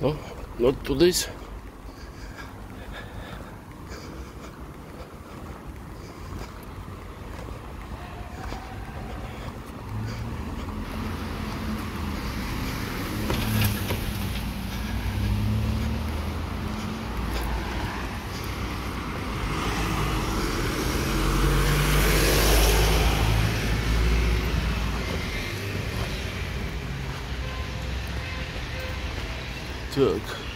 No, not to this. took.